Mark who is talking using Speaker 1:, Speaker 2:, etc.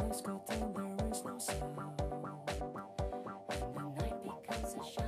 Speaker 1: Lights go dim, there is no sound.
Speaker 2: And the night becomes a shiny